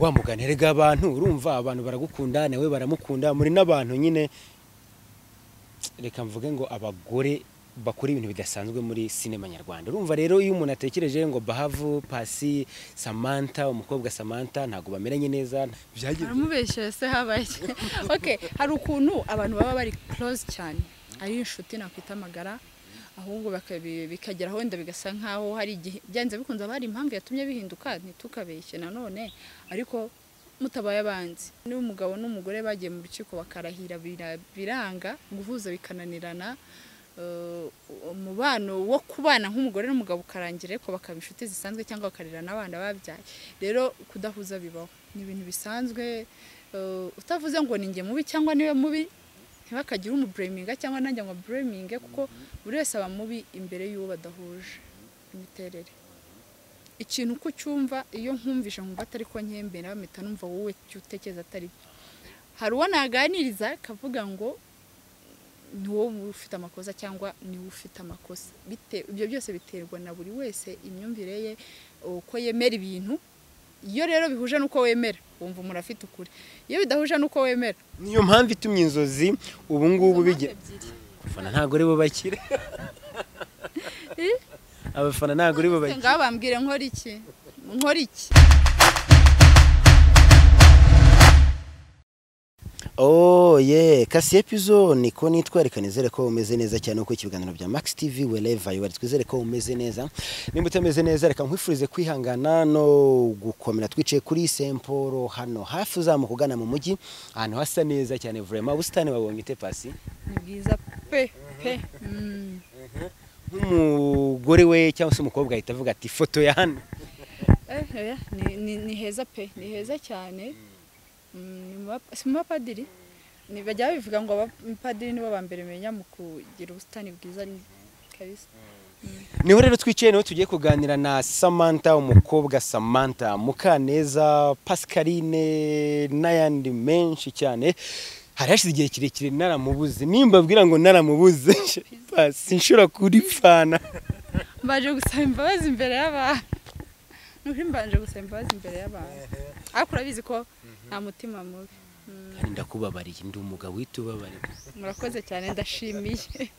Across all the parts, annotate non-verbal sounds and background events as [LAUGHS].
wamugana erega abantu urumva abantu baragukunda nawe baramukunda muri n'abantu nyine. Reka mvuge ngo abagore bakora ibintu bidasanzwe muri sinema nyarwanda. Urumva rero iyo umuntu atekereje ngo bahavu pasi samantha umukobwa samantha ntabwo bameranye neza byagiye. Baramubeshyera se habaye [LAUGHS] hari ukuntu abantu baba bari close cyane. Ari inshuti nakwita amagara. Ahubwo bikagera wenda bigasa nkaho hari igihe byanze bikunze haba hari impamvu yatumye bihinduka ntitukabeshye nanone ariko mutabaye abanzi. Niba umugabo n'umugore bagiye mu rukiko bakarahira bira- biranga guhuza bikananirana eh, umubano wo kubana nk'umugore n'umugabo ukarangira ariko bakaba inshuti zisanzwe cyangwa bakarera n'abana babyaye. Rero kudahuza bibaho. Ni ibintu bisanzwe eh, utavuze ngo ni njye mubi cyangwa ni we mubi ntibakagire umubureminga cyangwa nanjye ngo bureminge kuko buri wese aba mubi imbere y'uwo badahuje imiterere. Ikintu uko ucyumva iyo nkumvishe nkumva atari ko nkembera mpita numva wowe icyo utekereza atari byo. Hari uwo naganiriza akavuga ngo ni wowe ufite amakosa cyangwa ni wowe ufite amakosa? Ibyo byose biterwa na buri wese imyumvire ye uko yemera ibintu iyo rero bihuje n'uko wemera wumva umuntu afite ukuri. Iyo bidahuje n'uko wemera. Niyo mpamvu itumye inzozi ubu ngubu bijya. abafana ntabwo ari bo bakire [LAUGHS] abafana ntabwo ari bo bakire. ngaho bambwire nkora iki? Nkora iki? Oh yeah, kasi epizo niko nitwereka nizere ko umeze neza cyane uko ibiganiro bya Max TV wherever you are twizere ko umeze neza. Nimba utameze neza reka nkwifurize kwihangana no gukomera. Twicaye kuri Paul hano hafi uzamuka ugana mu mujyi ahantu hasa neza cyane vraiment. Ubusitani wabonye ute pasi? Ni bwiza pe pe Mm. nk'umugore we cyangwa se umukobwa ahita avuga ati foto ya hano. Eh, oya, ni- heza pe ni heza cyane. Si mu bapadiri Ni- bajya babivuga ngo abapadiri nibo ba mbere bamenya mu kugira ubusitani bwiza ni- kabisa. Niho rero twicaye ni ho tugiye kuganira na Samantha umukobwa Samantha Mukaneza Pascaline n'ayandi menshi cyane. Hari hashize igihe kirekire naramubuze. Nimba abwira ngo naramubuze [LAUGHS] sinshobora kuripfana. [LAUGHS] Mbaje gusaba imbabazi imbere y'abantu. Nukuri mbanje gusaba imbabazi imbere y'abantu. Ariko urabizi ko nta mutima mubi. Mm, kandi ndakubabariye ndi umugabo uhita ubabariye. Murakoze cyane ndashimiye.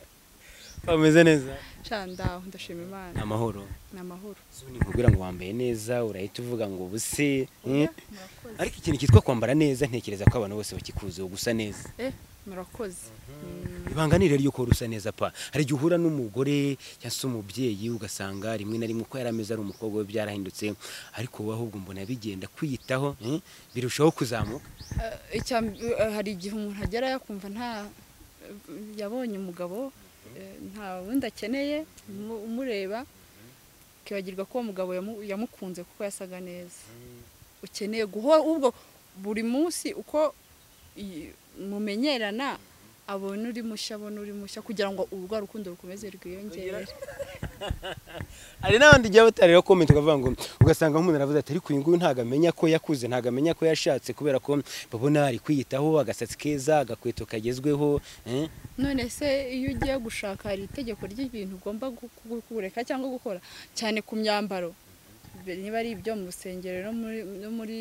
Ameze neza? Candaho ndashima ni imana amahoro. Ni amahoro. Ni nkubwira ngo wambaye neza urahita uvuga ngo ubuse mm. murakoze. Ariko ikintu cyitwa kwambara neza ntekereza ko abantu bose bakikuziho gusa neza. Eh? Murakoze. Mm, ibanga ni rero yuko usa neza pa. Hari igihe uhura n'umugore cyangwa se umubyeyi ugasanga rimwe na rimwe uko yari ameze ari umukobwa we byarahindutse ariko wowe ahubwo mbona bigenda kwiyitaho eh, birushaho kuzamuka. Eh, eh, hari igihe umuntu agerayo akumva nta yabonye umugabo nta wundi akeneye umu- umureba ukibagirwa ko uwo mugabo yamu- yamukunze kuko yasaga neza. Ukeneye guhora ubwo buri munsi uko mumenyerana abona uri mushya abona uri mushya kugira ngo urwa rukundo rukomeze rwiyongere. [LAUGHS] Hari n'abandi igihe batareba komenti ukavuga ngo ugasanga nk'umuntu aravuze ati ariko uyu nguyu ntabwo amenya ko yakuze ntabwo amenya ko yashatse kubera ko babona ari kwiyitaho agasatsi keza agakweto kagezweho eh. none se iyo ugiye gushaka hari itegeko ry'ibintu ugomba kureka cyangwa gukora? Cyane ku myambaro. Niba ari ibyo mu rusengero no muri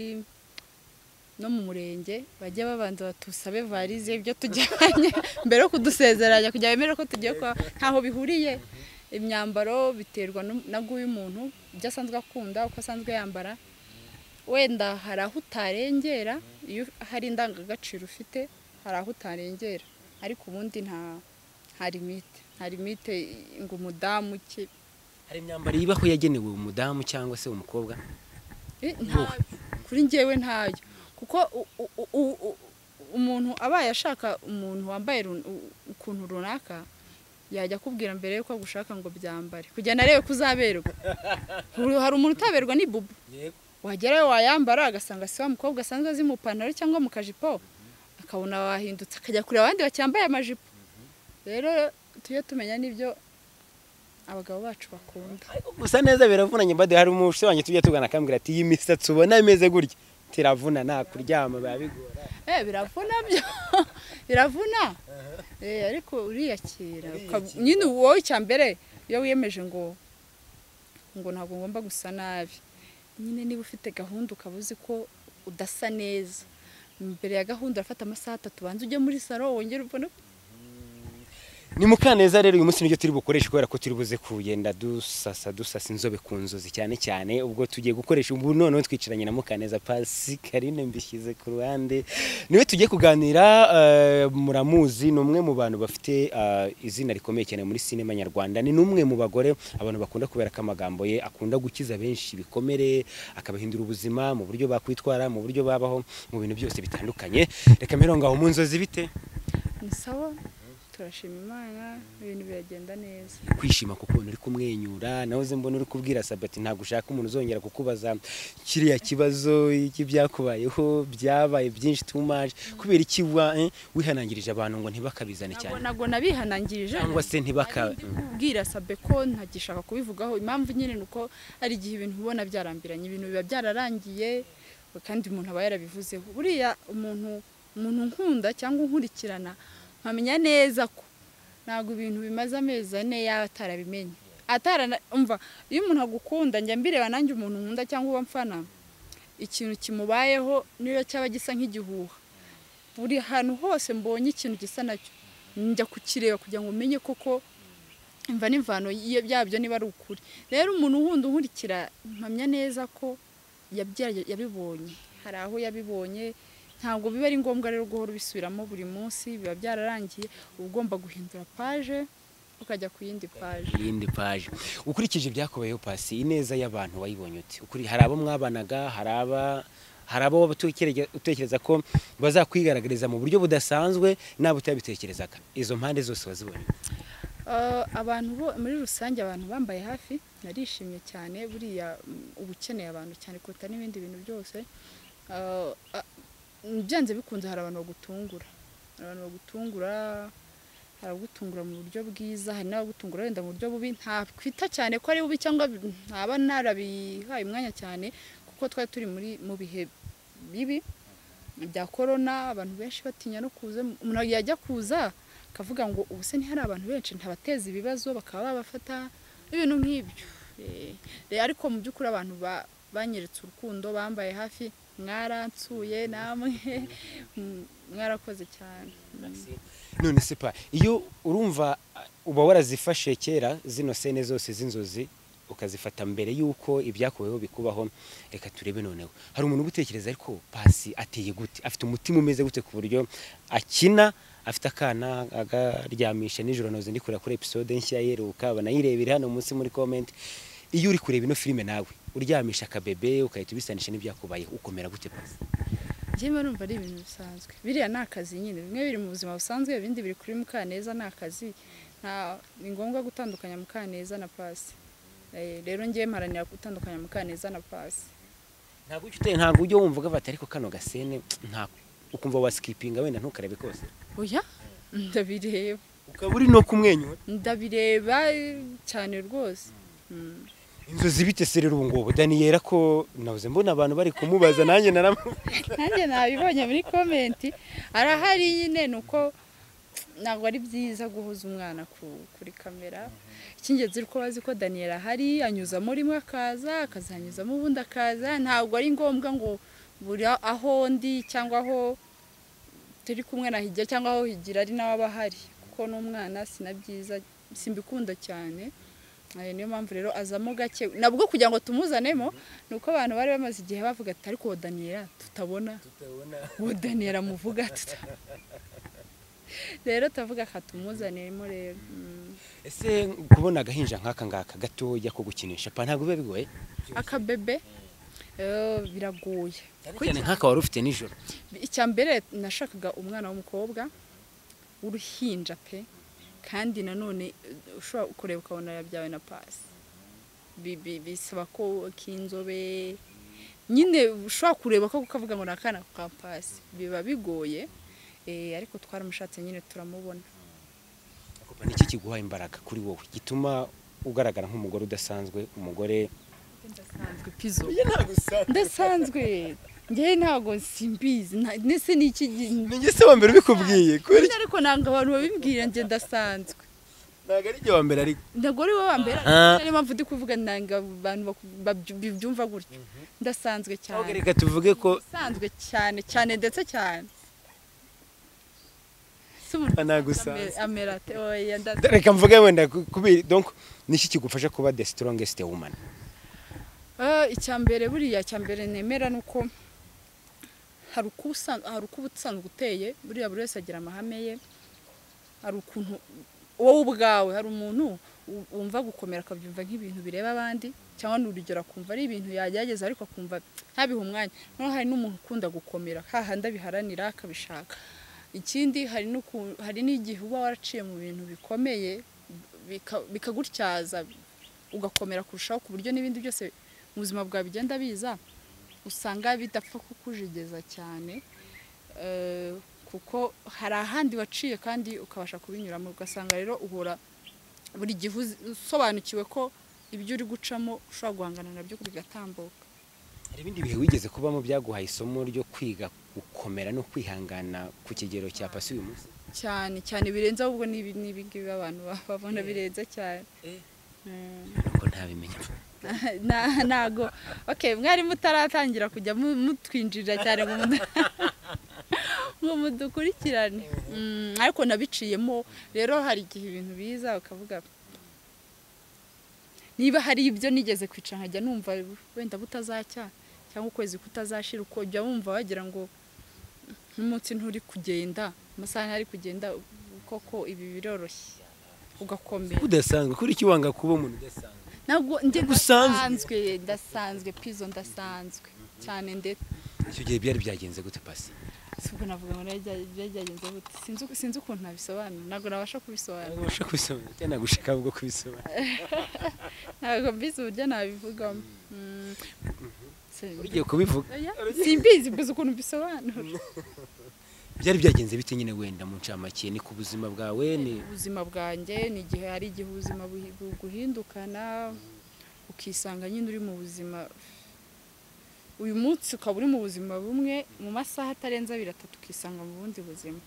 no mu murenge bajya babanza batusabe varize ibyo tujyanye. [LAUGHS] Mbere yo kudusezeranya kugira bemere ko tugiye kwa ntaho bihuriye. Imyambaro biterwa na guyu umuntu ibyo asanzwe akunda uko asanzwe yambara. Wenda hari aho utarengera iyo hari indangagaciro ufite hari aho utarengera. Ariko ubundi nta nta limite. Nta limite ngo umudamu ki. Hari imyambaro ibaho yagenewe umudamu cyangwa se umukobwa? Eh, kuri njyewe ntayo. Kuko umuntu abaye ashaka umuntu wambaye ukuntu runaka yajya akubwira mbere yuko agushaka ngo byambare. Ngo arebe ko uzaberwa Hari- hari umuntu utaberwa ni bubu. Wagerayo wayambara agasanga si wa mukobwa asanzwe azi mu ipantaro cyangwa mu kajipo akabona wahindutse akajya kureba abandi bacyambaye amajipo. Rero tujye tumenya n'ibyo abagabo bacu bakunda. Gusa neza biravunanye mbade hari umusore wanjye tujya tugana akambwira ati iyi misatsi ubona imeze gutya. Tiravuna nta kuryama biba bigora. Eh biravuna byo. [LAUGHS] Biravuna? Eh ariko uriyakira nyine wowe icya mbere iyo wiyemeje ngo ngo ntabwo ngomba gusa nabi. Nyine niba ufite gahunda ukaba uzi ko udasa neza. Mbere ya gahunda urafata amasaha atatu banza ujye muri salo wongere ubone ni mukaneza rero uyu munsi ni byo turi bukoreshe kubera ko turi buze kugenda dusasa dusasa inzobe ku nzozi cyane cyane ubwo tugiye gukoresha ubu noneho twicaranye na mukaneza pasi karine mbishyize ku ruhande. Niwe tugiye kuganira eh, muramuzi ni umwe mu bantu bafite eh, izina rikomeye cyane muri sinema nyarwanda. Ni n'umwe mu bagore abantu bakunda kubera ko amagambo ye akunda gukiza benshi ibikomere akabahindura ubuzima mu buryo bakwitwara mu buryo babaho mu bintu byose bitandukanye. Reka mbere ngaho mu nzozi bite? Ni sawa turashima imana ibintu biragenda neza. Kwishima kuko uri kumwenyura nawe uzi mbona uri kubwira sabati ntabwo ushaka umuntu uzongera kukubaza kiriya kibazo iki byakubayeho byabaye byinshi much kubera iki eh, wihanangirije abantu ngo ntibakabizane cyane? ntabwo nabihanangirije. Cyangwa se ntibaka Ari ndi kubwira sabe ko ntagishaka kubivugaho. Impamvu nyine ni uko hari igihe ibintu ubona byarambiranye. Ibintu biba byararangiye kandi umuntu aba yarabivuzeho. Buriya umuntu umuntu nkunda cyangwa unkurikirana nkamenya neza ko. Ntabwo ibintu bimaze amezi ane atarabimenye umva iyo umuntu agukunda njya mbireba nanjye umuntu nkunda cyangwa uwo mfana ikintu kimubayeho niyo cyaba gisa nk'igihuha. Buri hantu hose mbonye ikintu gisa na cyo njya kukireba kugira ngo umenye koko imva n'imvano byabyo niba ari ukuri. Rero umuntu wundi unkurikira mpamya neza ko yabibonye. Hari aho yabibonye ntabwo biba ari ngombwa rero guhora ubisubiramo buri munsi biba byararangiye uba ugomba guhindura paje ukajya ku yindi paje. Iyindi paje. Ukurikije ibyakubayeho pasi ineza y'abantu wayibonye uti? Ukuri hari abo mwabanaga hari aba hari abo waba utekereza- ko bazakwigaragariza mu buryo budasanzwe nabo utabitekerezaga. Izo mpande zose wazibonye? Uh, abantu bo muri rusange abantu bambaye hafi narishimye cyane buriya mm, uba ukeneye abantu cyane kuruta n'ibindi bintu byose. Uh, uh, byanze bikunze hari abantu bagutungura. Hari abantu bagutungura hari abagutungura mu buryo bwiza hari n'abagutungura wenda mu buryo bubi. Ntakwita cyane ko ari bubi cyangwa ntaba narabihaye umwanya cyane kuko twari turi muri mu bihe bibi bya korona abantu benshi batinya no kuza. Umuntu yajya kuza akavuga ngo ubu se ntihari abantu benshi ntabateza ibibazo bakaba babafata ibintu nk'ibyo? Eh, rero ariko mu by'ukuri abantu ba- banyeretse urukundo bambaye hafi mwaransuye namwe. [LAUGHS] Mwarakoze cyane. None se pa iyo urumva uh, uba warazifashe kera zino sene zose z'inzozi ukazifata mbere y'uko ibyakuweho bikubaho reka turebe noneho. Hari umuntu ugutekereza ariko pasi ateye gute? Afite umutima umeze gute ku buryo akina afite akana agaryamisha nijoro noze ndi kureba kuri episode nshya yeruka banayirebera hano munsi muri comment. Iyo uri kureba ino filime nawe uryamisha akabebe ukahita ubisanisha n'ibyakubayeho ukomera gute pasi njyewe numva ari ibintu bisanzwe. Biriya ni akazi nyine. Bimwe biri mu buzima busanzwe ibindi biri kuri mukaneza ni akazi. Ni ngombwa gutandukanya mukaneza na pasi Eh, rero njyewe mparanira gutandukanya mukaneza na pasi ntabwo ujya uteye ntabwo ujya wumva ugafata ariko kano gasene nta ukumva wasikipinga wenda ntukarebe kose. Oya? Ndabireba. Ukaba uri no kumwenyura. Ndabireba eh, cyane rwose. Mm. Inzozi bite se rero ubu ngubu? Daniyera ko nabuze mbona abantu bari kumubaza nanjye nanjye nabibonye muri komenti arahari nyine ni uko ntabwo ari byiza guhuza umwana ku- kuri kamera icy'ingenzi ni uko bazi ko daniyeli ahari anyuzamo rimwe akaza akazanyuzamo ubundi akaza. Ntabwo ari ngombwa ngo buri aho ndi cyangwa aho turi kumwe na higira cyangwa aho higira ari nawe aba ahari. Kuko n'umwana sinabyiza simbikunda cyane. Niyo mpamvu rero azamo gake. Nabwo kugira ngo tumuzanemo ni uko abantu bari bamaze igihe bavuga ati ariko uwo daniyeli tutabona? Uwo daniyeli amuvuga tuta [LAUGHS] rero tuvuga ko tumuzaniremo rero. Mm. ese kubona agahinja nk'aka ngaka gatoya ko gukinisha pa ntabwo biba bigoye? Akabebe? Eh, biragoye. Cyane nk'aka wari ufite nijoro. Icya mbere nashakaga umwana w'umukobwa w'uruhinja pe. Kandi nanone eh, ushobora kureba ukabona yabyawe na pasi. Bi- bi- bisaba ko k'inzobe. Nyine ushobora kureba ko ukavuga ngo ni akana ka pasi. Biba bigoye eh, ariko twaramushatse nyine turamubona. Ni iki kiguha imbaraga kuri wowe? Gituma ugaragara nk'umugore udasanzwe umugore ndasanzwe pizo ndasanzwe. Njyewe ntabwo simbizi nta- ndetse n'iki gi- ninjye se wa mbere ubikubwiye. Kubera iki? ariko ntabwo abantu babimbwira njye ndasanzwe. Ntabwo ari igihe wa mbere ariko. Ntabwo ari wowe wa mbere Ah. niyo mpamvu ndi kuvuga nanga abantu baku- babyu- bibyumva gutyo. Ndasanzwe ahubwo cyane reka tuvuge ko ndasanzwe cyane cyane ndetse cyane. Ntabwo usanzwe. nda- reka mvuge wenda ku- kubera donc niki kigufasha kuba the strongest woman? Ah, icya mbere buriya icya mbere nemera ni uko hari uko uba usanzwe uteye buriya buri wese agira amahame ye hari ukuntu wowe ubwawe hari umuntu wumva gukomera akabyumva nk'ibintu bireba abandi cyangwa ni urugero akumva ari ibintu yagerageza ariko akumva ntabihe umwanya. Noneho hari n'umuntu ukunda gukomera hahandi abiharanira akabishaka. Ikindi hari n'igihe uba waraciye mu bintu bikomeye bika- bikagutyaza ugakomera kurushaho ku buryo n'ibindi byose mu buzima bwawe bigenda biza usanga bidapfa kukujegeza cyane eh, kuko hari ahandi waciye kandi ukabasha kubinyuramo ugasanga rero uhora buri gihe usobanukiwe ko ibyo uri gucamo ushobora guhangana na byo bigatambuka. Hari ibindi bihe wigeze kubamo byaguhaye isomo ryo kwiga gukomera no kwihangana ku kigero cya pasi uyu munsi? Cyane cyane birenze ahubwo n'ibi n'ibi ngibi abantu ba- babona birenze cyane. Mm. nuko ntabimenya [LAUGHS] ntago mwari mutaratangira kujya mu- mutwinjirira cyane ngo mudu- [LAUGHS] ngo mudukurikirane. Mm, ariko nabiciyemo. Rero hari igihe ibintu biza ukavuga niba hari ibyo nigeze kwicara nkajya numva wenda butazacya cyangwa ukwezi kutazashira uko. Ujya wumva wagira ngo nk'umunsi nturi kugenda amasaha ntari kugenda koko ibi biroroshye. Ugakomera. Udasanzwe. Kuri iki wanga kuba umuntu udasanzwe. Ntabwo njye Usanzwe. ndasanzwe ndasanzwe pizo ndasanzwe cyane ndetse icyo gihe byari byagenze gute pasi sibwo navuga ngo byagenze gute. Sinzi ukuntu nabisobanura. Ntabwo nabasha kubisobanura. Ntabwo kubisobanura. Cyangwa nagushaka ahubwo kubisobanura. Ntabwo mbizi uburyo nabivugamo. Mm. Se- ugiye kubivuga? Simbizi mbizi ukuntu mbisobanura. [LAUGHS] byari byagenze bite nyine wenda mu ncamake? Ni ku buzima bwawe ni ubuzima bwanjye ni igihe hari igihe ubuzima buguhindukana ukisanga nyine uri mu buzima uyu munsi ukaba uri mu buzima bumwe mu masaha atarenze abiri atatu ukisanga mu bundi buzima.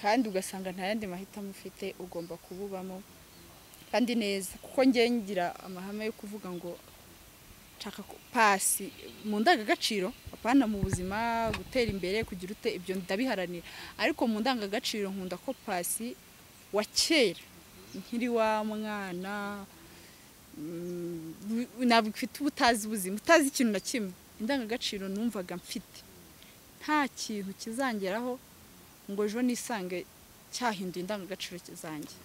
Kandi ugasanga nta yandi mahitamo ufite ugomba kububamo kandi neza. Kuko ngira amahame yo kuvuga ngo nshaka pasi mu ndangagaciro apana mu buzima gutera imbere kugira ute ibyo ndabiharanira. Ariko mu ndangagaciro nkunda ko pasi wa kera nkiri wa mwana mm, ntabwo ufite uba utazi ubuzima utazi ikintu na kimwe. Indangagaciro numvaga mfite. Nta kintu kizangeraho ngo ejo nisange cyahinduye indangagaciro zanjye.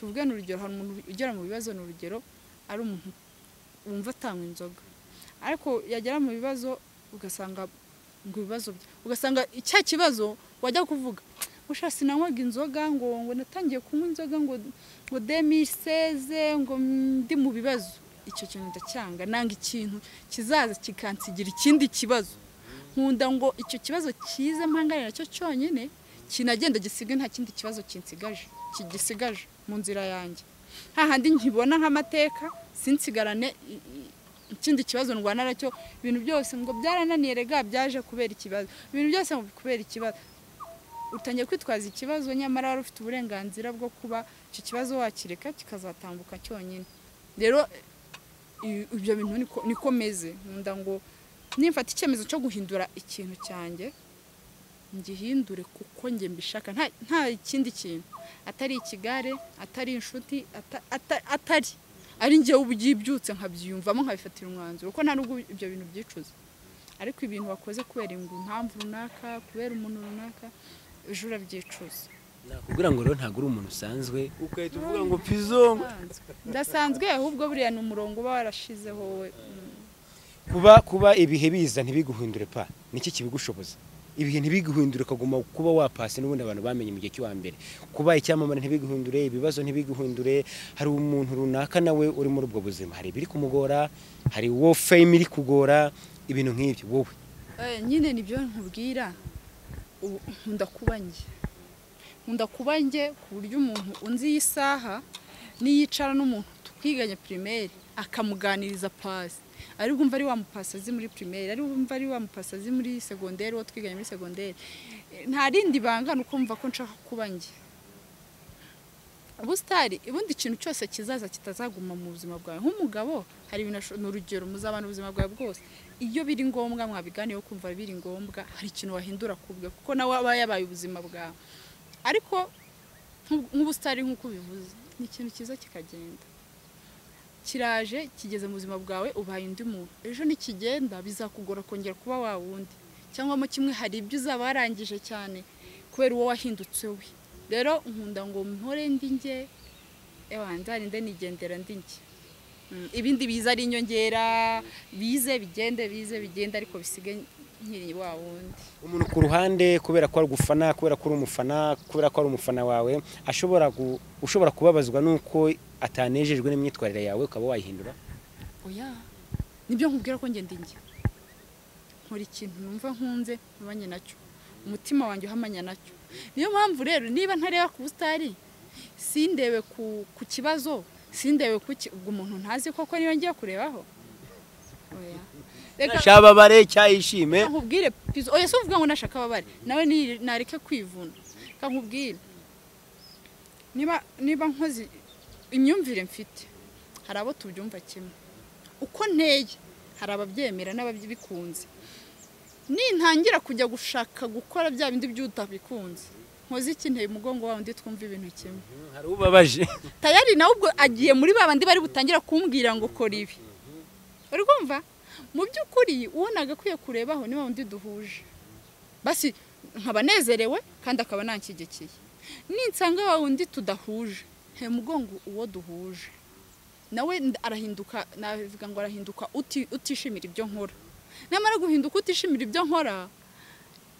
Tuvuge ni urugero hari umuntu ugera mu bibazo ni urugero ari umuntu wumva atanywa inzoga. Ariko yagera mu bibazo ugasanga ngo ibibazo ugasanga cya kibazo wajya kuvuga gushaka sinanywaga inzoga ngo ngo natangiye kunywa inzoga ngo ngo demiseze ngo ndi mu bibazo. Icyo kintu ndacyanga nanga ikintu kizaza kikansigira ikindi kibazo. Nkunda ngo icyo kibazo kize mpanganira cyo cyonyine kinagenda gisige nta kindi kibazo kinsigaje kigisigaje mu nzira yanjye. Hahandi nkibona nk'amateka sinsigarane ikindi kibazo ndwana na cyo ibintu byose ngo byarananiye rega byaje kubera ikibazo. Ibintu byose ngo kubera ikibazo. Utangiye kwitwaza ikibazo nyamara wari ufite uburenganzira bwo kuba icyo kibazo wakireka kikazatambuka cyonyine. Rero ibyo bintu niko meze. Nkunda ngo nimfata icyemezo cyo guhindura ikintu cyanjye ngihindure kuko njye mbishaka. Nta ikindi kintu. Atari ikigare atari inshuti ata- ata- atari. Ari njyewe ubyibyutse nkabyiyumvamo nkabifatira umwanzuro kuko nta nubwo ibyo bintu byicuza. Ariko ibintu wakoze kubera impamvu runaka kubera umuntu runaka ejo urabyicuza. Nakubwira ngo rero ntabwo uri umuntu usanzwe ugahita uvuga ngo pizo Ndasanzwe. ahubwo buriya ni umurongo uba warashizeho kuba kuba ibihe biza ntibiguhindure pa. Niki kibigushoboza? Ibihe ntibiguhindure ukaguma kuba wapasi n'ubundi abantu bamenye mu gihe cy'uwa mbere. Kuba icyamamare ntibiguhindure ibibazo ntibiguhindure. Hari umuntu runaka nawe uri muri ubwo buzima. Hari ibiri kumugora hari uwo fame iri kugora ibintu nk'ibyo. Wowe? Eh, nyine ni byo nkubwira. Nkunda kuba njye. Nkunda kuba njye ku buryo umuntu unzi iyi saha niyicara n'umuntu twiganye primaire akamuganiriza pasi. Ari bwumva ari wa mupasi muri primaire ari bwumva ari wa mupasi muri segonderi uwo twiganye muri segonderi nta rindi banga ni uko mva ko nshaka kuba njye. Ubusitari ubundi ikintu cyose kizaza kitazaguma mu buzima bwawe. Nk'umugabo hari ni urugero muzabana ubuzima bwawe bwose. Iyo biri ngombwa mwabiganiyeho kumva biri ngombwa hari ikintu wahindura kubwe kuko nawe aba yabaye ubuzima bwawe. Ariko nk'ubu- nk'ubusitari nk'uko ubivuze ni ikintu cyiza kikagenda. Kiraje kigeze mu buzima bwawe ubaye undi muntu. Ejo nikigenda bizakugora kongera kuba wa wundi. Cyangwa mo kimwe hari ibyo uzaba warangije cyane kubera uwo wahindutse we. Rero nkunda ngo mpore ndi njye ewa nzarinde nigendera ndi njye. Mm, ibindi biza ari inyongera bize bigende bize bigende ariko bisige nkiri wa wundi. Umuntu ku ruhande kubera ko ari gufana kubera ko uri umufana kubera ko ari umufana wawe ashobora ushobora kubabazwa n'uko atanejejwe n'imyitwarire yawe ukaba wayihindura? Oya ni byo nkubwira ko ngenda njye nkora ikintu numva nkunze mpamanye na cyo. Umutima wanjye uhamanya na cyo. Niyo mpamvu rero niba ntareba ku busitari sindebe ku, kibazo sindebe ku ki- ubwo umuntu ntazi koko niyo ngiye kurebaho. Shababare cyayishime. Nkubwire pizo oya si uvuga ngo nashaka ababare? Nawe nareke kwivuna. Nkubwire. Niba niba nkoze imyumvire mfite. Hari abo tubyumva kimwe. Uko nteye hari ababyemera n'ababikunze nintangira kujya gushaka gukora bya bindi by'utabikunze. Nkoze iki nteye umugongo wawe undi twumva ibintu kimwe. Hari ubabaje. [LAUGHS] Tayari nawe ubwo agiye muri ba bandi bari butangira kumbwira ngo kora ibi. Uri kumva? Mu by'ukuri uwo nagakwiye kurebaho ni wa wundi duhuje. Basi nkaba nezerewe kandi akaba nanshyigikiye. Ninsanga wa wundi tudahuje. He mugongo uwo duhuje. Nawe arahinduka navuga ngo arahinduka uti- utishimira ibyo nkora. Namara guhinduka utishimira ibyo nkora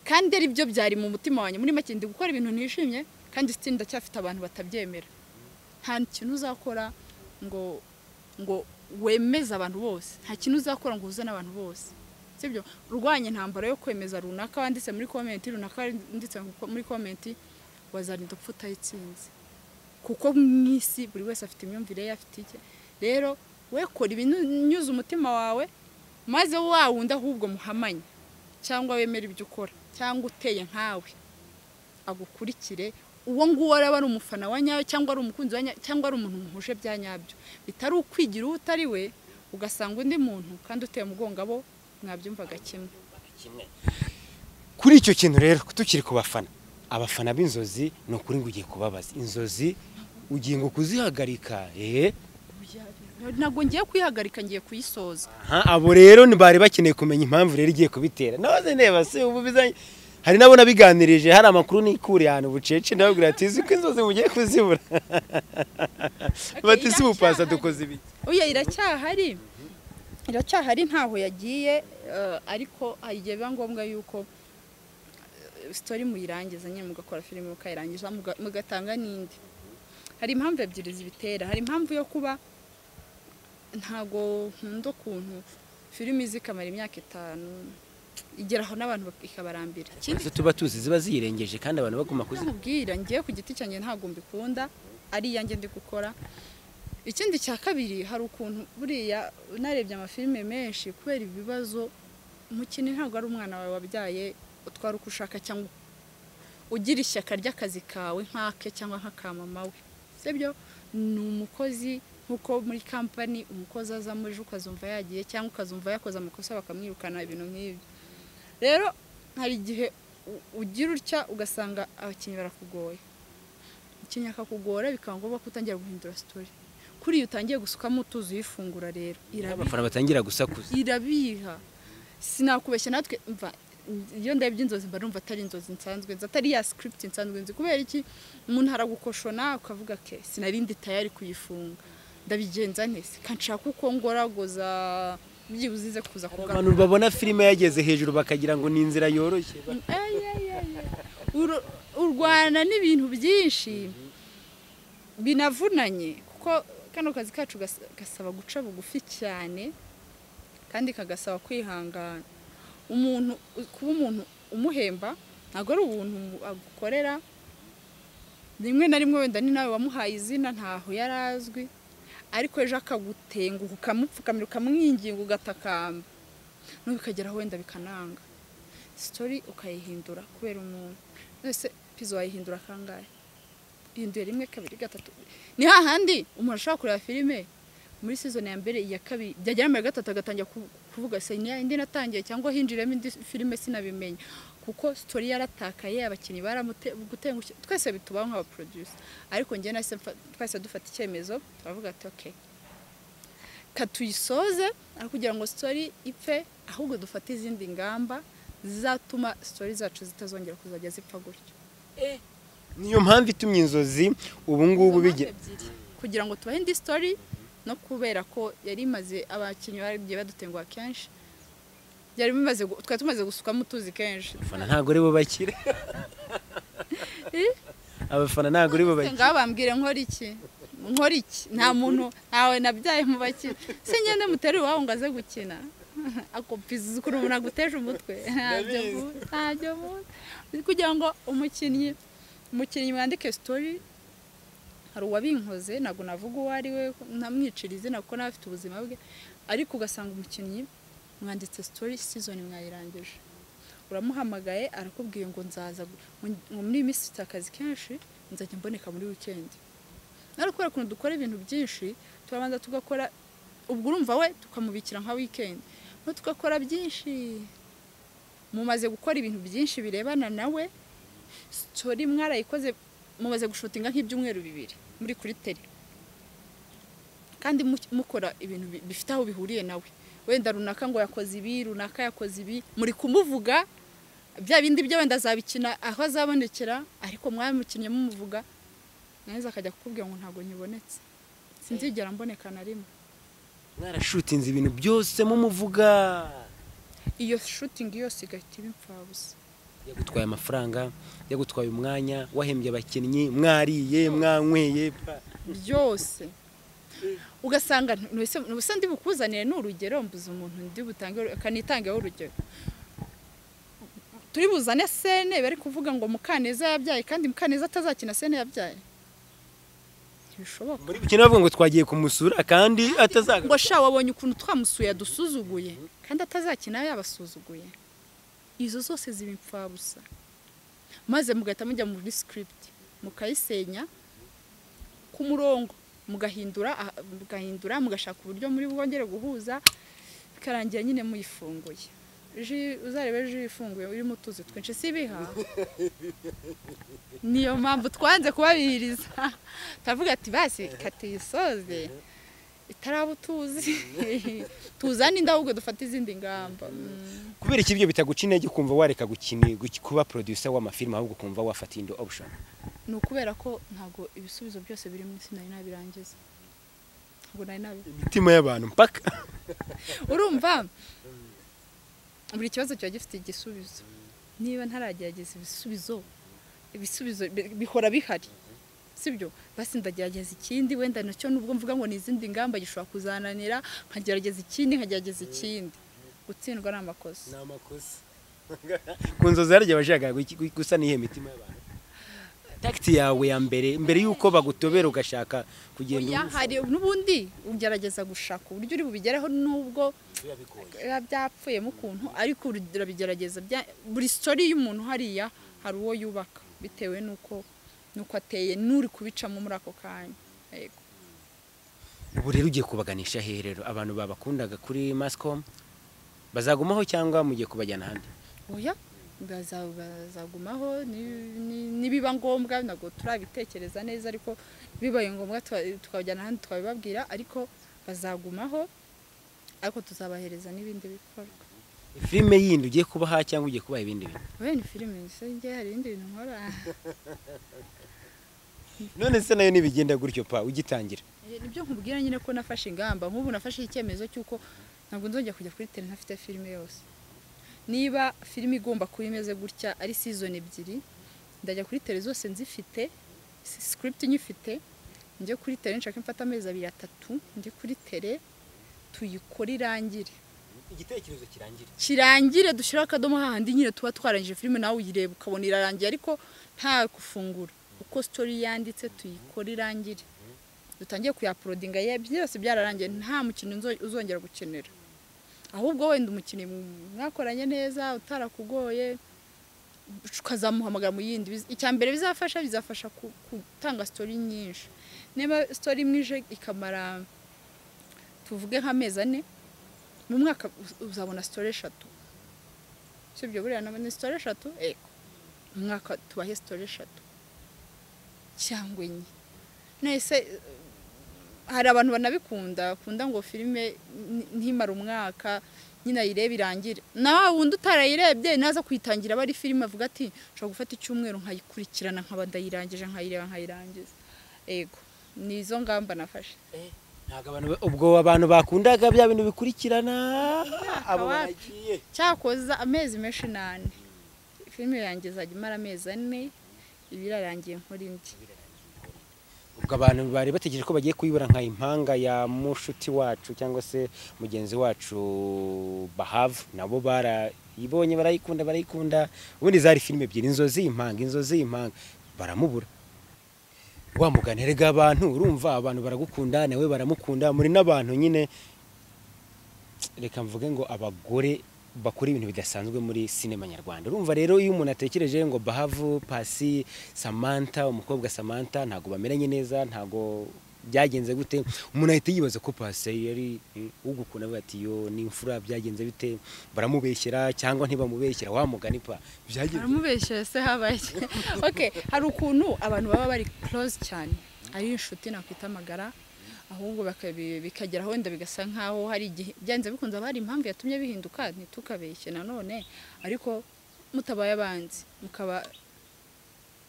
kandi ari byo byari mu mutima wanjye. Muri make ndi gukora ibintu nishimye kandi sitini ndacyafite abantu batabyemera. Nta kintu uzakora ngo ngo wemeze abantu bose. Nta kintu uzakora ngo uhuze n'abantu bose. Sibyo urwanya intambara yo kwemeza runaka wanditse muri komenti runaka wanditse muri komenti wazarinda upfa utayitsinze kuko mu isi buri wese afite imyumvire ye afite icye rero we kora ibinyuze umutima wawe maze wa wundi ahubwo muhamanye. Cyangwa wemera ibyo ukora cyangwa uteye nkawe. Agukurikire. Uwo nguwo araba ari umufana wa nyawe cyangwa ari umukunzi wa nyawe cyangwa ari umuntu muhuje bya nyabyo. Bitari ukwigira uwo utari we ugasanga undi muntu kandi uteye umugongo abo mwabyumvaga kimwe. Kuri icyo kintu rero tukiri ku bafana abafana b'inzozi ni ukuri ngo ugiye kubabaza. Inzozi ugiye ngo kuzihagarika eh ntabwo ngiye kuyihagarika ngiye kuyisoza. Aha abo rero bari bakeneye kumenya impamvu rero igiye kubitera. Nabaze ndeba se ubu bizanye. Hari nabo nabiganirije hari amakuru nikuriye ahantu bucece ati uzi ko inzozi mugiye kuzibura? [LAUGHS] Bati si ubupasa dukoze ibiki? Oya iracyahari. Iracyahari ntaho yagiye eh, ariko biba ngombwa yuko sitori muyirangiza nyine mugakora filime mukayirangiza muga- mugatanga n'indi. Hari impamvu ebyiri zibitera. Hari impamvu yo kuba ntago nkunda ukuntu filime izi ikamara imyaka itanu igeraho n'abantu ikabarambira. Izo tuba tuzi ziba ziyirengeje kandi abantu baguma kuzi nkubwira ngiye ku giti cyanjye ntabwo mbikunda ari iyanjye ndi gukora. Ikindi cya kabiri hari ukuntu buriya unarebye amafilime menshi kubera ibibazo umukene ntabwo ari umwana wawe wabyaye utwara uko ushaka cyangwa ugira ishyaka ry'akazi kawe nk'ake cyangwa nk'aka mama we. Sibyo ni umukozi nk'uko muri kampani umukozi azamo ejo ukazumva yagiye cyangwa ukazumva yakoze amakosa bakamwirukana ibintu nk'ibyo. Rero hari igihe ugira utya ugasanga abakinnyi barakugoye. Ikinnyi akakugora bikaba ngombwa ko utangira guhindura sitori kuri iyo utangiye gusukamo utuzi uyifungura rero. Irabiha. Abafana batangira gusakuza. Irabiha. Sinakubeshya natwe mva iyo ndebye inzozi mba numva atari inzozi nsanzwe. Nzi atari ya script nsanzwe nzi. Kubera iki? Umuntu aragukoshona ukavuga ke sinarindi tayari kuyifunga. Ndabigenza nese kanshaka uko ngoragoza byibuze ize kuza kugaruka abantu babona filime yageze hejuru bakagira ngo ni inzira yoroshye. Uru- urwana n'ibintu byinshi binavunanye. Kuko kano kazi kacu gas- gasaba guca bugufi cyane kandi kagasaba kwihangana. Umuntu kuba umuntu umuhemba ntabwo ari ubuntu agukorera. Rimwe na rimwe wenda ni nawe wamuhaye izina ntaho yari azwi. Ariko ejo akagutenguka ukamupfukamira ukamwinginga ugatakamba. N'ubikageraho wenda bikananga. Sitori ukayihindura kubera umuntu. Wese pizo wayihindura kangahe? Ihinduye rimwe kabiri gatatu. Ni hahandi umuntu ashobora kureba filime? Muri season ya mbere iya kabiri byagera mbere gatatu agatangira ku- kuvuga se indi natangiye cyangwa hinjiremo indi filime sinabimenya. Kuko story yaratakaye abakinnyi baramutengushye twese bitubaho nk'abaproducer. Ariko njye nahise twahise dufata icyemezo turavuga ati okay katuyisoze aho kugira ngo story ipfe ahubwo dufate izindi ngamba zizatuma story zacu zitazongera kuzajya zipfa gutyo. Niyo mpamvu itumye inzozi ubu ngubu ebyiri. kugira ngo tubahe indi story no kubera ko yari imaze abakinnyi bagiye badutenguha kenshi byari bimaze twari tumaze gusukamo utuzi kenshi. Abafana ntabwo ari bo bakire. [LAUGHS] Abafana ntabwo ari bo bakire. Ngaho bambwire nkora iki? Nkora iki? Nta muntu ntawe nabyaye mu bakina se ngende mutere iwabo ngo aze gukina? [LAUGHS] Akopiza ukuntu umuntu aguteje umutwe. [LAUGHS] Ntabyo Ndabizi. mu- ntabyo muzi kugira ngo umukinnyi umukinnyi mwandike story hari uwabinkoze ntabwo navuga uwo ari we ntamwicira izina kuko nawe afite ubuzima bwe. Ariko ugasanga umukinnyi mwanditse story season mwayirangije. Uramuhamagaye arakubwiye ngo nzaza muri iyi minsi mfite akazi kenshi nzajya mboneka muri weekend. Ariko kubera ukuntu dukora ibintu byinshi turabanza tugakora ubwo urumva we tukamubikira nka weekend. No tugakora byinshi. Mumaze gukora ibintu byinshi birebana nawe story mwarayikoze mumaze gushutinga nk'ibyumweru bibiri muri kuri tele kandi mu- mukora ibintu bi- bifite aho bihuriye nawe. Wenda runaka ngo yakoze ibi runaka yakoze ibi muri kumuvuga bya bindi byo wenda azabikina aho azabonekera ariko mwamukinnye mumuvuga neza akajya kukubwira ngo ntabwo nyibonetse. Sinzigera mboneka na rimwe. Mwarashutinze ibintu byose mumuvuga. Iyo shooting yose igahita iba imfabusa yagutwaye amafaranga yagutwaye umwanya wahembye abakinnyi mwariye mwanyweye. Byose. Ugasanga ntuse ndi bukuzanire ni urugero mbuze umuntu ndi butange kanitangeho urugero. Turi buzane sene bari kuvuga ngo mukaneza yabyaye kandi mukaneza atazakina sene yabyaye. Ntibishoboka. Muri bukene bavuga ngo twagiye kumusura kandi atazaga ngo sha wabonye ukuntu twamusuye yadusuzuguye kandi atazakina yabasuzuguye. Izo zose ziba imfabusa maze mugahita mujya muri script mukayisenya ku murongo mugahindura ah- mugahindura mugashaka uburyo muri bwongere guhuza bikarangira nyine muyifunguye. Ji uzarebe ji ifunguye urimo utuzi twinshi si ibiha? [LAUGHS] Niyo mpamvu twanze kubabihiriza turavuga ati basi katiyisoze itaraba utuzi [LAUGHS] tuzane inda ahubwo dufate izindi ngamba. Mm. kubera iki ibyo bitaguca intege ukumva wareka kuba producer w'amafilime ahubwo ukumva wafata indi option? Ni ukubera ko ntabwo ibisubizo byose biri mu isi nari nabirangiza ntabwo nari nabi imitima y'abantu mpaka. [LAUGHS] Urumva? Buri kibazo kiba gifite igisubizo. Niba ntaragerageza ibisubizo ibisubizo bi- bihora bihari. Sibyo basi ndagerageza ikindi wenda na cyo nubwo mvuga ngo ni izindi ngamba gishobora kuzananira nkagerageza ikindi nkagerageza ikindi. Gutsindwa ni amakosa. Ni amakosa. [LAUGHS] Ku nzozi washakaga guki- gu- gusa n'iyihe mitima y'abantu? Tagiti yawe ya mbere mbere y'uko bagutobera ugashaka kugenda hari n'ubundi ugerageza gushaka. Uburyo uri bubigereho nubwo biba byapfuyemo ukuntu ariko urabigerageza buri story y'umuntu hariya hari uwo yubaka. Bitewe n'uko n'uko ateye n'uri kubicamo muri ako kanya. Ubu rero ugiye kubaganisha hehe rero? Abantu babakundaga kuri mascom? Bazagumaho cyangwa mugiye kubajyana ahandi? Oya baza- bazagumaho. Ni- ni- nibiba ngombwa ntabwo turabitekereza neza ariko bibaye ngombwa tukabajyana ahandi twabibabwira ariko bazagumaho ariko tuzabahereza n'ibindi bikorwa. Filime yindi ugiye kubaha cyangwa ugiye kubaha ibindi bintu? Ni filime hari ibindi bintu nkora. [LAUGHS] none se na yo nibigenda gutyo pa ugitangira. Eh, ni byo nkubwira nyine ko nafashe ingamba. Nk'ubu nafashe icyemezo cy'uko ntabwo nzongera kujya kuri tele ntafite filime yose. Niba filime igomba kuba imeze gutya ari season ebyiri ndajya kuri tele zose nzifite s- script nyifite njye kuri tele nshaka mfata amezi abiri atatu njye kuri tele tuyikore irangire. Igitekerezo kirangira kirangire dushyiraho akadomo hahandi nyine tuba twarangije filime nawe uyireba ukabona irarangiye ariko nta gufungura uko story yanditse tuyikore irangire. Dutangiye kuyaporodinga ye byose byararangiye nta mukinnyi uzo- uzongera gukenera. Ahubwo wenda umukinnyi mwakoranye neza utarakugoye ukazamuhamagara mu yindi. Icya mbere bizafasha bizafasha gutanga sitori nyinshi. Niba sitori imwe ije ikamara tuvuge nk'amezi ane mu mwaka uz- uzabona sitori eshatu. Sibyo buriya na ni sitori eshatu? Mu mwaka tubahe sitori eshatu. Cyangwa enye. Nese eh, hari abantu banabikunda bakunda ngo filime ntimare umwaka nyine ayirebe irangire. Nawe wundi utarayirebye naza kuyitangira aba ari filime avuga ati nshobora gufata icyumweru nkayikurikirana nkaba ndayirangije nkayireba nkayirangiza. Ego ni izo ngamba nafashe. Abantu ubwo abantu bakundaga bya bintu bikurikirana abo wapi. baragiye cyakoza amezi menshi nane. Filime yanjye izajya imara amezi ane. Iba irarangiye nkora indi. Ubwo abantu bari bategereje ko bagiye kuyibura nka impanga ya mushuti wacu cyangwa se mugenzi wacu bahavu. Nabo barayibonye barayikunda barayikunda. Ubundi zari filime ebyiri inzozi y'impanga inzozi y'impanga baramubura. Wa mugani erega abantu urumva abantu baragukunda nawe baramukunda. Muri n'abantu nyine reka mvuge ngo abagore bakora ibintu bidasanzwe muri sinema nyarwanda. Urumva rero iyo umuntu atekereje ngo bahavu pasi samantha umukobwa samantha ntabwo bameranye neza ntabwo byagenze gute. Umuntu ahita yibaza ko pasi yari eh, ugukunda ati yo ni imfura byagenze bite? Baramubeshyera cyangwa ntibamubeshyera? Wa mugani pa. Baramubeshyera se habaye [LAUGHS] okay hari ukuntu abantu baba bari close cyane. Ari inshuti nakwita amagara. Ahubwo bikagera wenda bigasa nkaho hari igihe byanze bikunze haba hari impamvu yatumye bihinduka ntitukabeshye nanone ariko mutabaye abanzi. Mukaba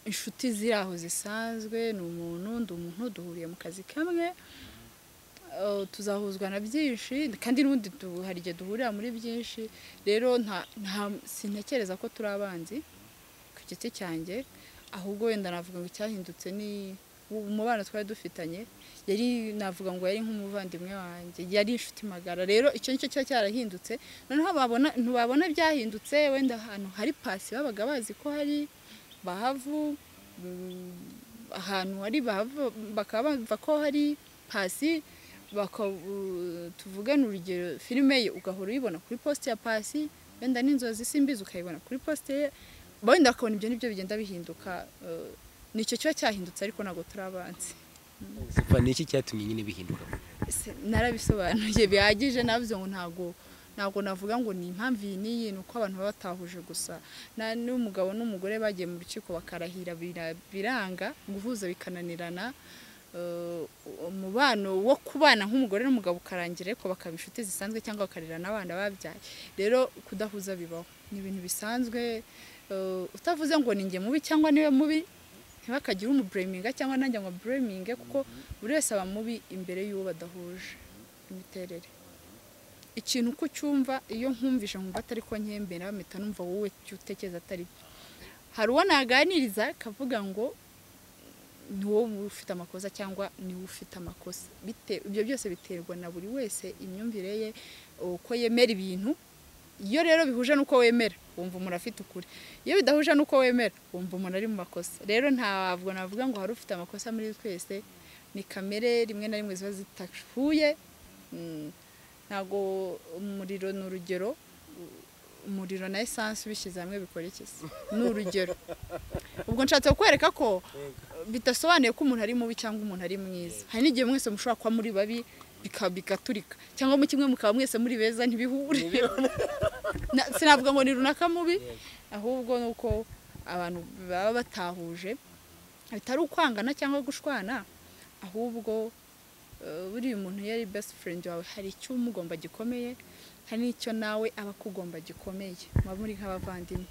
inshuti ziri aho zisanzwe ni umuntu ndi umuntu duhuriye mu kazi kamwe tuzahuzwa na byinshi kandi n'ubundi hari igihe duhurira muri byinshi. Rero nta sintekereza ko turi abanzi ku giti cyanjye ahubwo wenda navuga ngo icyahindutse ni umubano twari dufitanye yari navuga ngo yari nk'umuvandimwe wanjye yari inshuti magara. Rero icyo ni cyo kiba cyarahindutse noneho babona ntibabona byahindutse wenda ahantu hari pasi babaga bazi ko hari bahavu mm, ahantu hari bahavu bakaba bumva ko hari pasi ni urugero filime ye ugahora uyibona kuri posite ya pasi wenda n'inzozi simbizi ukayibona kuri posite ye wenda bakabona ibyo ni byo bigenda bihinduka uh, ni cyo kiba cyahindutse ariko ntabwo Sifa, ni iki cyatumye nyine bihinduka narabisobanuye [LAUGHS] bihagije navuze ngo ntabwo ntabwo navuga ngo ni impamvu iyi n'iyi ni uko abantu baba batahuje gusa. N'umugabo n'umugore bagiye mu rukiko bakarahira bira- biranga guhuza bikananirana umubano wo kubana nk'umugore n'umugabo ukarangira ariko bakaba inshuti zisanzwe cyangwa bakarera n'abana babyaye. Rero kudahuza bibaho. Ni ibintu bisanzwe eh, utavuze ngo ni njye mubi cyangwa ni we mubi ntibakagire umubureminga cyangwa nanjye ngo bureminge kuko buri wese aba mubi imbere y'uwo badahuje imiterere. Ikintu uko ucyumva iyo nkumvisha nkumva atari ko nkembera mpita numva wowe icyo utekereza atari byo. Hari uwo naganiriza akavuga ngo ni wowe ufite amakosa cyangwa ni wowe ufite amakosa? Ibyo byose biterwa na buri wese imyumvire ye uko yemera ibintu iyo rero bihuje n'uko wemera wumva umuntu afite ukuri. Iyo bidahuje n'uko wemera wumva umuntu ari mu makosa. Rero ntabwo navuga ngo hari ufite amakosa muri twese ni kamere rimwe na rimwe ziba zidahuye Mm, ntabwo umuriro ni urugero umuriro na esanse ubishyize hamwe bikora iki se? Ni urugero. Ubwo nshatse kukwereka ko bidasobanuye ko umuntu ari mubi cyangwa umuntu ari mwiza. Hari n'igihe mwese mushobora kuba muri babi bigaturika cyangwa mu kimwe mukaba mwese muri beza ntibihure. Na- sinavuga ngo ni runaka mubi ahubwo ni uko abantu baba batahuje bitari ukwangana cyangwa gushwana ahubwo eh, buriya umuntu iyo ari best friend wawe hari icyo umugomba gikomeye hari n'icyo nawe aba akugomba gikomeye. Muba muri nk'abavandimwe.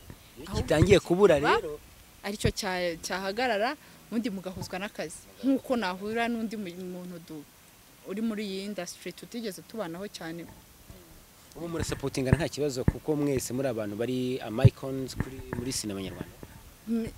Gitangiye kubura rero? ari cyo cya- cyahagarara ubundi mugahuzwa n'akazi. Nk'uko nahura n'undi mu- muntu du- uri muri iyi indasitiri tutigeze tubanaho cyane. Ubu murasapotingana nta kibazo kuko mwese muri abantu bari amayikonizi kuri muri sinema nyarwanda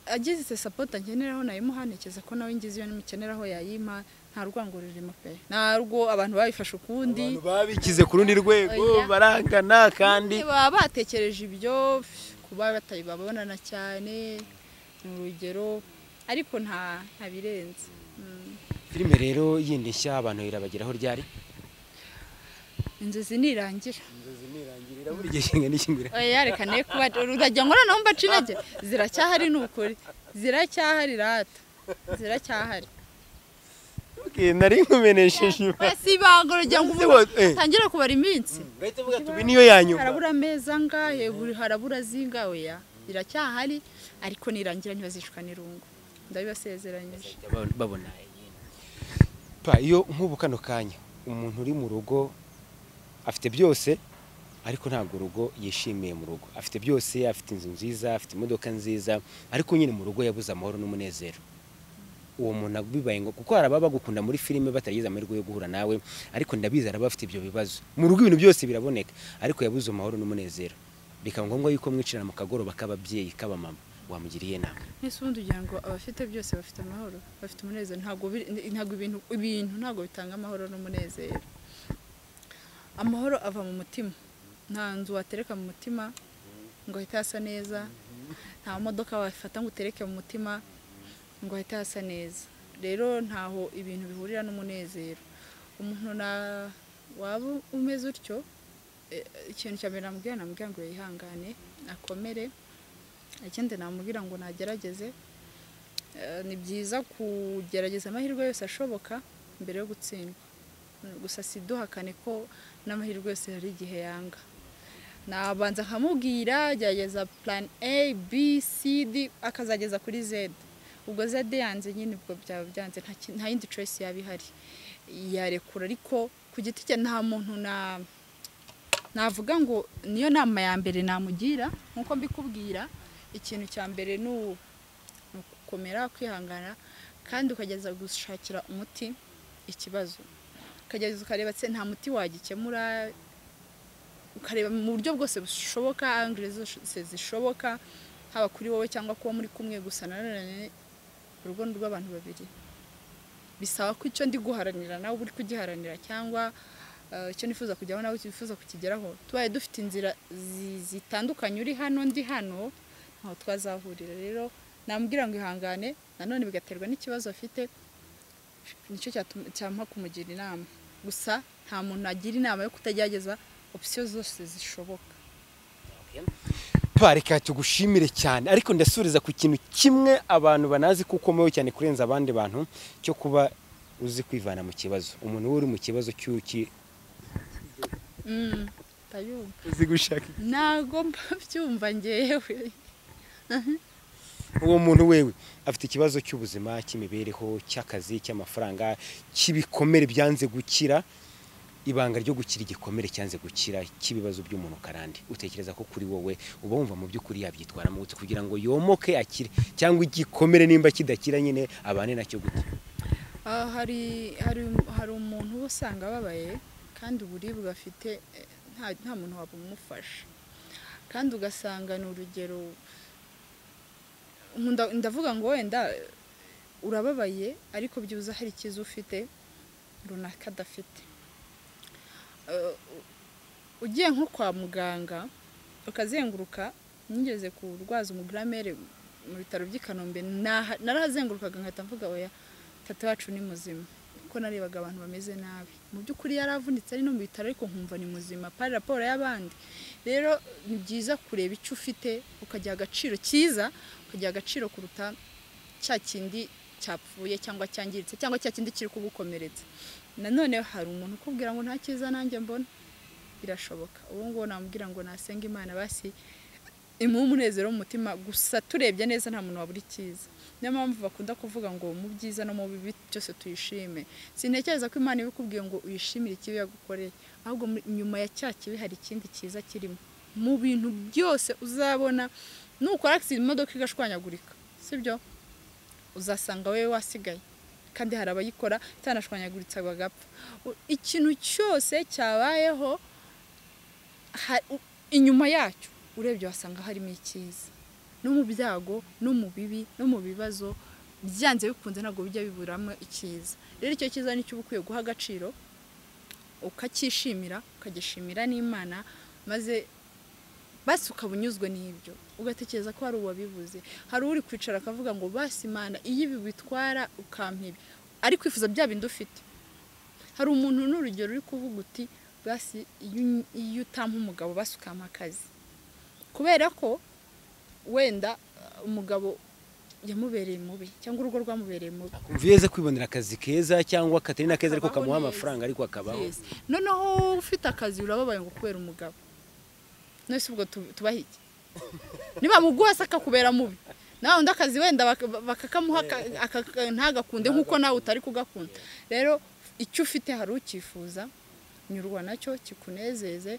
agize sapota nkeneraho nayimuhanekeza ko nawe ngize iyo nimukeneraho yayima nta rwango rurimo pe. Ntarwo abantu babifashe ukundi. Abantu babikize ku rundi rwego barangana kandi baba batekereje ibyo kuba batayibabonana cyane ni urugero ariko nta nta birenze. Mm. Filime rero yindi nshya abantu irabageraho ryari? Inzozi nirangira. Inzozi nirangirira buri gihe kingana iki ngira oya reka ne kuba urajya ngo noneho mbaca intege ziracyahari ni ukuri ziracyahari rata ziracyahari. Nari nkumenesheje iba. Si ibanga urajya ngo wa- eh. utangire kubara iminsi. Ugahita uvuga ati, "Ubu niyo ya nyuma. Harabura amezi angahe buri harabura zingahe oya. Ziracyahari ariko nirangira ntibazishwa n'irungu. Ndabibasezeranyije babona. Iyo nk'ubu kano kanya umuntu uri mu rugo afite byose ariko ntabwo urugo yishimiye mu rugo. Afite byose afite inzu nziza afite imodoka nziza ariko nyine mu rugo yabuze amahoro n'umunezero. Uwo muntu bibaye ngo kuko hari ababa bagukunda muri filime batagize amahirwe yo guhura nawe ariko ndabizi araba afite ibyo bibazo. Mu rugo ibintu byose biraboneka ariko yabuze amahoro n'umunezero. Bikaba ngombwa yuko mwicara mu kagoroba k'ababyeyi k'abamama. Wamugiriye inama. Ese ubundi ugira ngo abafite byose bafite amahoro bafite umunezero. Ntabwo ibintu ibintu ntabwo bitanga amahoro n'umunezero. Amahoro ava mu mutima. Nta nzu watereka mu mutima ngo ahite hasa neza. Nta modoka wafata ngo utereke mu mutima ngo ahite hasa neza. Rero ntaho ibintu bihurira n'umunezero. Umuntu na waba umeze utyo eh, ikintu cya mbere namubwira namubwira ngo yihangane akomere. Ikindi namubwira ngo nagerageze Eh, ni byiza kugerageza amahirwe yose ashoboka mbere yo gutsindwa. Gusa si duhakane ko n'amahirwe yose hari igihe yanga. Nabanza nkamubwira gerageza plan a b c d akazageza kuri z. Ubwo z yanze nyine ubwo byaba byanze nta yindi choice yaba ihari. Yarekura ariko ku giti cye nta muntu na navuga ngo niyo nama ya mbere namugira nk'uko mbikubwira ikintu cya mbere ni ugukomera kwihangana kandi ukageza gushakira umuti ikibazo. Ukageza ukareba nta muti wagikemura ukareba mu buryo bwose bushoboka angire zose zishoboka haba kuri wowe cyangwa kuba muri kumwe gusa nanone urugo ni rw'abantu babiri. Bisaba ko icyo ndi guharanira nawe uri kugiharanira cyangwa eh, icyo nifuza kujyaho nawe wifuza kukigeraho. Tubaye dufite inzira zi- zitandukanye uri hano ndi hano ntaho twazahurira rero namubwira ngo ihangane nanone bigaterwa n'ikibazo afite ni cyo cyampa kumugira inama. Gusa nta muntu agira inama yo kutagerageza opisiyo zose zishoboka. Pa reka tugushimire cyane. Ariko ndasuriza ku kintu kimwe abantu banazi ko ukomewe cyane kurenza abandi bantu cyo kuba uzi kwivana mu kibazo. Umuntu uba uri mu kibazo cy'uki? Mm, ntago mba byumva ngewe uwo muntu wewe afite ikibazo cy'ubuzima cy'imibereho cy'akazi cy'amafaranga cy'ibikomere byanze gukira. Ibanga ryo gukira igikomere cyanze gukira cy'ibibazo by'umuntu karande. Utekereza ko kuri wowe uba wumva mu by'ukuri yabyitwaramo gute kugira ngo yomoke akire cyangwa igikomere nimba kidakira nyine abane na cyo gute? Ah, hari umuntu uba usanga ababaye kandi uburibwe afite eh, nta muntu wabumufasha kandi ugasanga ni urugero ndavuga ngo wenda urababaye ariko byibuze hari ikiza ufite runaka adafite. Eh, ugiye nko kwa muganga ukazenguruka nigeze kurwaza umugiramere mu bitaro by'i kanombe narahazengurukaga nkahita mvuga oya tata wacu ni muzima. Kuko narebaga abantu bameze nabi. Mu by'ukuri yari avunitse ari no mu bitaro ariko nkumva ni muzima. Pari raporo y'abandi. Rero ni byiza kureba icyo ufite ukagiha agaciro cyiza ukagiha agaciro kuruta cya kindi cyapfuye cyangwa cyangiritse cyangwa cya kindi kiri kugukomeretsa nanone hari umuntu ukubwira ngo nta cyiza nanjye mbona. Birashoboka. Ubu ngubu namubwira ngo nasenga imana basi imuhe umunezero mu mutima gusa turebye neza nta muntu wabura icyiza. Niyo mpamvu bakunda kuvuga ngo mu byiza no mu bibi byose tuyishime. Sintekereza ko imana ibikubwiye ngo uyishimire ikibi yagukoreye ahubwo nyuma ya cya kibi hari ikindi cyiza kirimo. Mu bintu byose uzabona nukora accident imodoka igashwanyagurika sibyo? Uzasanga wowe wasigaye. Kandi hari abayikora itanashwanyaguritse bagapfa ikintu cyose cyabayeho inyuma yacyo urebye wasanga harimo icyiza. No mu byago no mu bibi no mu bibazo byanze bikunze ntabwo bijya biburamo icyiza. Rero icyo cyiza ni cyo uba ukwiye guha agaciro ukacyishimira ukagishimira n'imana maze basi ukaba unyuzwe n'ibyo. Ugatekereza ko hari uwabivuze. Hari uri kwicara akavuga ngo basi imana iyo ibi bitwara ukampa ibi ari kwifuza bya bindi ufite. Hari umuntu n'urugero uri kuvuga uti basi iyo utampa umugabo basi ukampa akazi. Kubera ko wenda uh, umugabo yamubereye mubi cyangwa urugo rwamubereye mubi. Aze kwibonera akazi keza cyangwa katari na keza ariko kamuha amafaranga ariko akabaho. Noneho ufite akazi urababaye ngo kubera umugabo. Nese ubwo tu- tubaha iki? Niba muguha se akakubera mubi? Nawe undi akazi wenda baka- bakakamuha aka- aka- ntagakunde nk'uko nawe utari kugakunda. Rero icyo ufite hari ucyifuza nyurwa na cyo kikunezeze.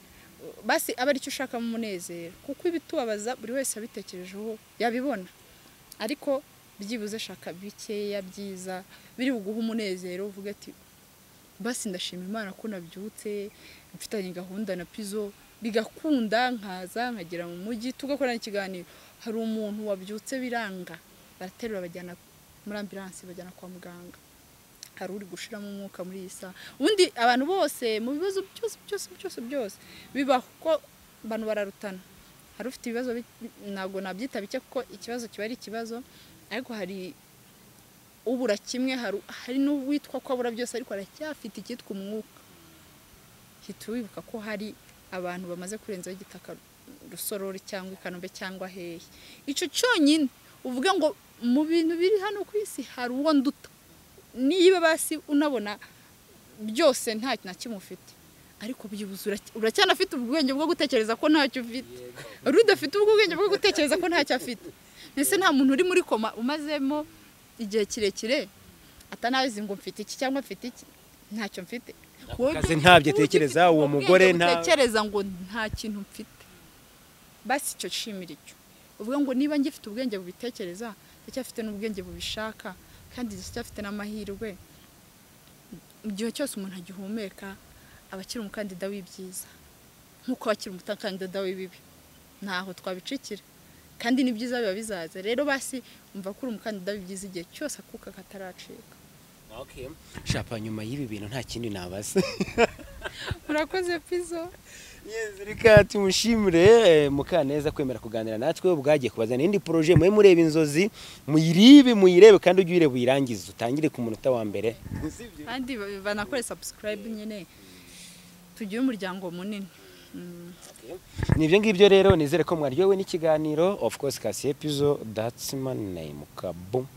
Basi aba ari cyo ushakamo umunezero kuko ibitubabaza buri wese abitekerejeho yabibona. Ariko byibuze shaka bikeya byiza biri buguhe umunezero uvuga ati basi ndashima imana ko nabyutse mfitanye gahunda na pizo bigakunda nkaza nkagera mu mujyi tugakorana ikiganiro. Hari umuntu wabyutse biranga baraterura bajyana muri ambilanse bajyana kwa muganga. Hari uri gushiramo umwuka muri iyi saha ubundi abantu bose mu bibazo byose byose byose byose bibaho ko abantu bararutana. Hari ufite ibibazo bi- ntabwo nabyita bike kuko ikibazo kiba ari ikibazo ariko hari ubura kimwe hari n'uwitwa ko abura byose ariko aracyafite icyitwa umwuka. Hita wibuka ko hari abantu bamaze kurenzaho igitaka rusorori cyangwa i kanombe cyangwa hehe. Icyo cyonyine uvuga ngo mu bintu biri hano ku isi hari uwo nduta. Niba basi unabona byose nta na kimwe ufite. Ariko byibuze uracy- uracyanafite ubwenge bwo gutekereza ko ntacyo ufite. Uri udafite ubwo bwenge bwo gutekereza ko ntacyo afite. Mbese nta muntu uri muri koma umazemo igihe kirekire? Atanazi ngo mfite iki cyangwa mfite iki. Ntacyo mfite. Wowe kazi ugifite- ntabyo atekereza, uwo mugore nta- butekereza ngo nta kintu mfite. Basi icyo shimira icyo. Uvuga ngo niba ngifite ubwenge bubitekereza ndacyafite n'ubwenge bubishaka kandi ndacyafite n'amahirwe mu gihe cyose umuntu agihumeka aba akiri umukandida w'ibyiza. Nk'uko akiri umukandida w'ibibi. Ntaho twabicikira. Kandi ni byiza biba bizaza rero basi umva ko uri umukandida w'ibyiza igihe cyose akuka kataracika. Shapa nyuma y'ibi bintu nta kindi nabaza. [LAUGHS] Murakoze pizo reka tumushimire eh, mukaneza kwemera kuganira natwe bwagiye kubazana indi poroje mube mureba inzozi muyiribe muyirebe kandi ujye uyireba uyirangize utangire ku munota wa mbere. Kandi ba- banakore subscribe nyine tugire umuryango munini. Mm. ni ibyo ngibyo rero nizere ko mwaryowe n'ikiganiro. Of course kasi epizo that's my name kaboom.